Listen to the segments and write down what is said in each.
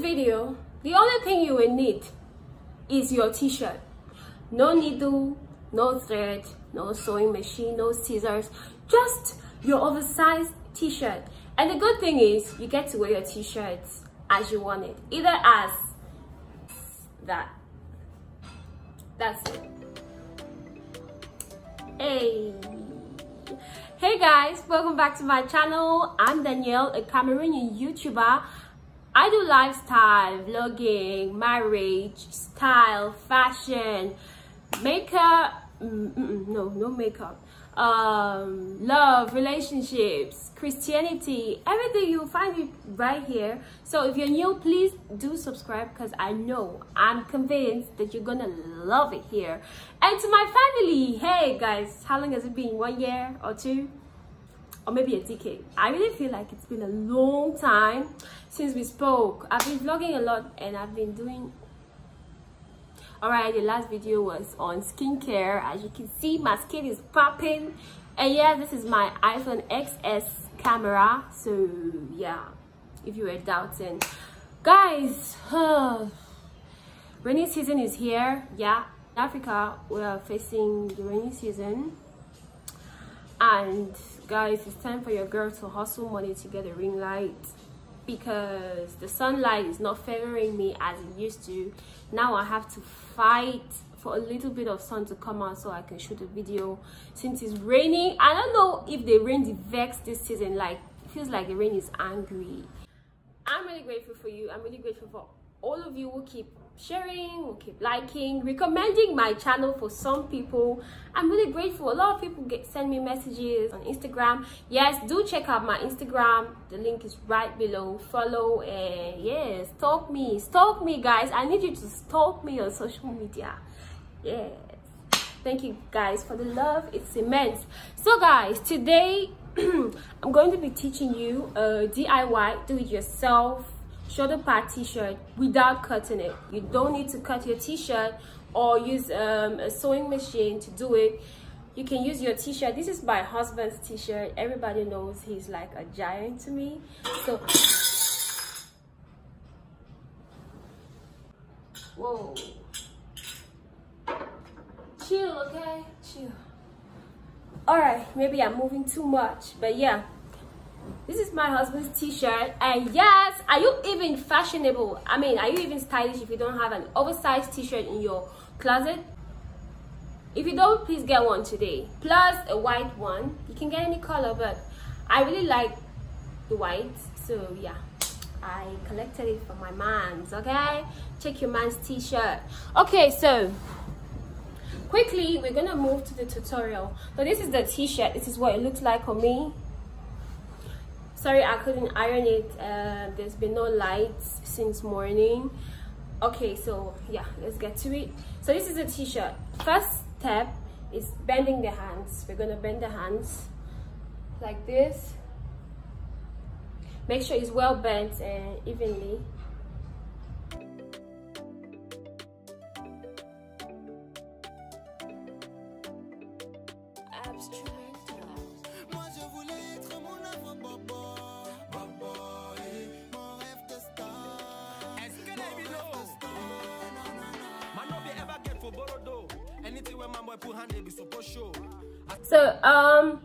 video, the only thing you will need is your t-shirt. No needle, no thread, no sewing machine, no scissors, just your oversized t-shirt. And the good thing is you get to wear your t-shirts as you want it, either as that. That's it. Hey. Hey guys, welcome back to my channel. I'm Danielle, a Cameroonian YouTuber. I do lifestyle, vlogging, marriage, style, fashion, makeup, mm, mm, no, no makeup, um, love, relationships, Christianity, everything you'll find it right here. So if you're new, please do subscribe because I know, I'm convinced that you're gonna love it here. And to my family, hey guys, how long has it been? One year or two? Or maybe a decade. I really feel like it's been a long time since we spoke. I've been vlogging a lot and I've been doing all right the last video was on skincare. As you can see my skin is popping. And yeah this is my iphone xs camera. So yeah if you were doubting. Guys rainy season is here. Yeah in africa we are facing the rainy season. And guys it's time for your girl to hustle money to get a ring light because the sunlight is not favoring me as it used to. Now i have to fight for a little bit of sun to come out so i can shoot a video. Since it's raining i don't know if the rain is vexed this season. Like feels like the rain is angry. I'm really grateful for you. I'm really grateful for all of you will keep sharing will keep liking recommending my channel for some people. I'm really grateful. A lot of people get send me messages on instagram. Yes do check out my instagram. The link is right below. Follow and yes stalk me. Stalk me guys. I need you to stalk me on social media. Yes. Thank you guys for the love. It's immense. So guys today i'm going to be teaching you a diy do it yourself shoulder pad t-shirt without cutting it. You don't need to cut your t-shirt or use um, a sewing machine to do it. You can use your t-shirt. This is my husband's t-shirt. Everybody knows he's like a giant to me. So whoa. Chill okay? Chill. All right maybe i'm moving too much but yeah this is my husband's t-shirt. And yes are you even fashionable? I mean are you even stylish if you don't have an oversized t-shirt in your closet? If you don't please get one today. Plus a white one. You can get any color but i really like the white. So yeah. I collected it for my man's okay? Check your man's t-shirt. Okay so quickly we're gonna move to the tutorial. So this is the t-shirt. This is what it looks like on me sorry i couldn't iron it uh, there's been no lights since morning. Okay so yeah let's get to it. So this is a t-shirt. First step is bending the hands. We're gonna bend the hands like this. Make sure it's well bent and evenly So um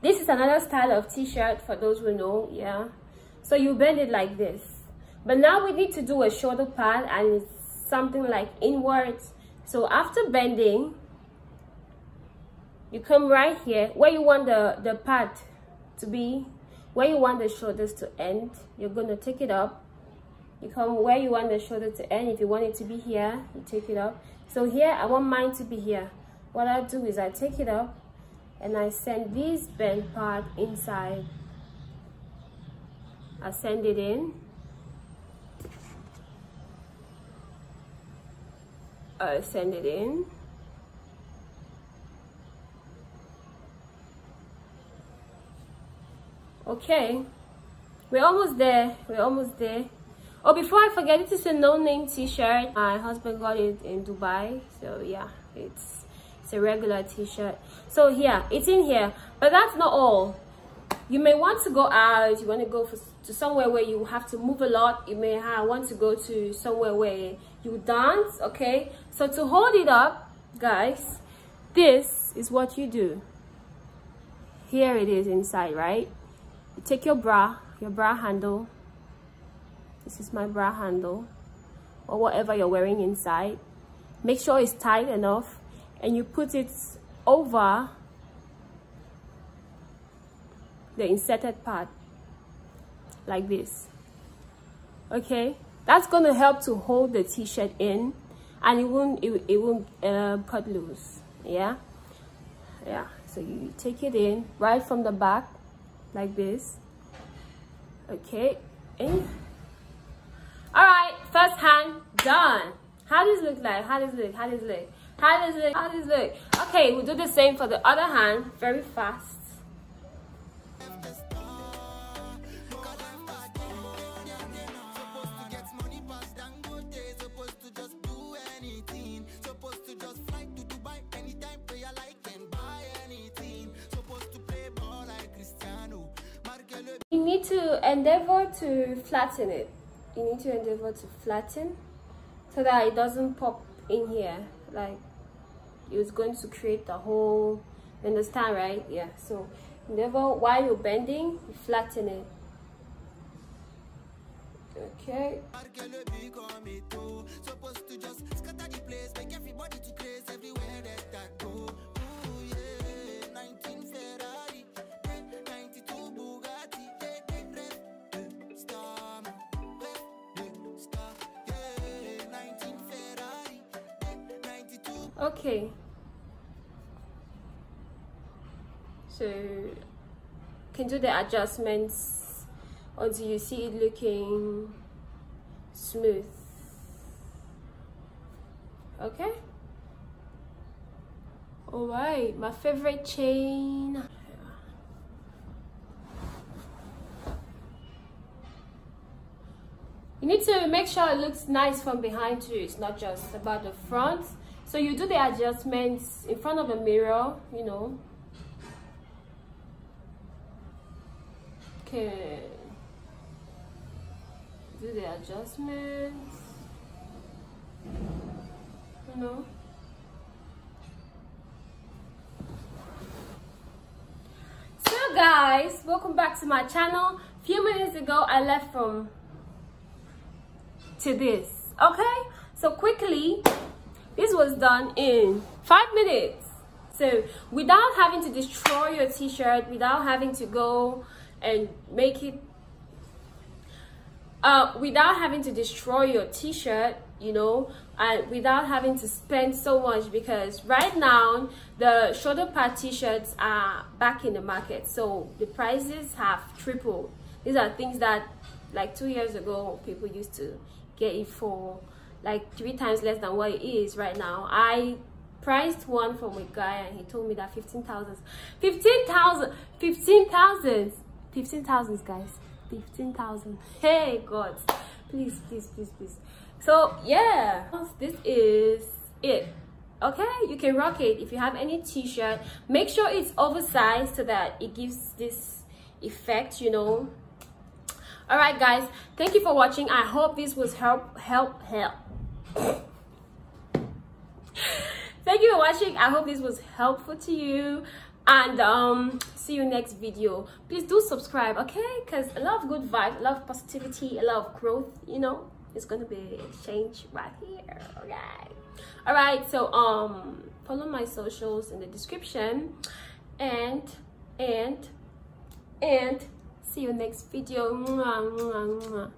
this is another style of t-shirt for those who know, yeah. So you bend it like this. But now we need to do a shoulder pad and something like inwards. So after bending, you come right here where you want the, the pad to be, where you want the shoulders to end. You're gonna take it up. You come where you want the shoulder to end. If you want it to be here, you take it up. So here, I want mine to be here what I do is I take it up and I send this bent part inside. I send it in. I send it in. Okay, we're almost there. We're almost there. Oh, before I forget, this is a no-name t-shirt. My husband got it in Dubai. So yeah, it's it's a regular t-shirt. So here it's in here but that's not all. You may want to go out you want to go for, to somewhere where you have to move a lot. You may have, want to go to somewhere where you dance okay? So to hold it up guys this is what you do. Here it is inside right? You take your bra your bra handle this is my bra handle or whatever you're wearing inside. Make sure it's tight enough and you put it over the inserted part like this. Okay? That's going to help to hold the t-shirt in and it won't it, it won't uh, cut loose. Yeah? Yeah. So you take it in right from the back like this. Okay? And all right first hand done. How does it look like? How does it look? How does it look? How does it look? How does it look? Okay we'll do the same for the other hand very fast. You need to endeavor to flatten it you need to endeavor to flatten so that it doesn't pop in here. Like it's going to create the hole understand right? Yeah so endeavor while you're bending you flatten it. Okay okay. So can do the adjustments until you see it looking smooth. Okay? All right my favorite chain. You need to make sure it looks nice from behind too. It's not just about the front so you do the adjustments in front of a mirror, you know. Okay. Do the adjustments. You know. So guys, welcome back to my channel. A few minutes ago, I left from to this. Okay? So quickly, was done in five minutes. So without having to destroy your t-shirt, without having to go and make it, uh, without having to destroy your t-shirt, you know, and without having to spend so much because right now the shoulder pad t-shirts are back in the market. So the prices have tripled. These are things that like two years ago people used to get it for like three times less than what it is right now. I priced one from a guy and he told me that 15,000 15,000 15,000 15,000 guys. 15,000 hey god. Please please please please. So yeah this is it. Okay you can rock it. If you have any t-shirt make sure it's oversized so that it gives this effect you know. All right guys. Thank you for watching. I hope this was help help help thank you for watching. I hope this was helpful to you. And um see you next video. Please do subscribe okay? Because a lot of good vibes a lot of positivity a lot of growth you know it's gonna be change right here okay all right so um follow my socials in the description. And and and see you next video. Mwah, mwah, mwah.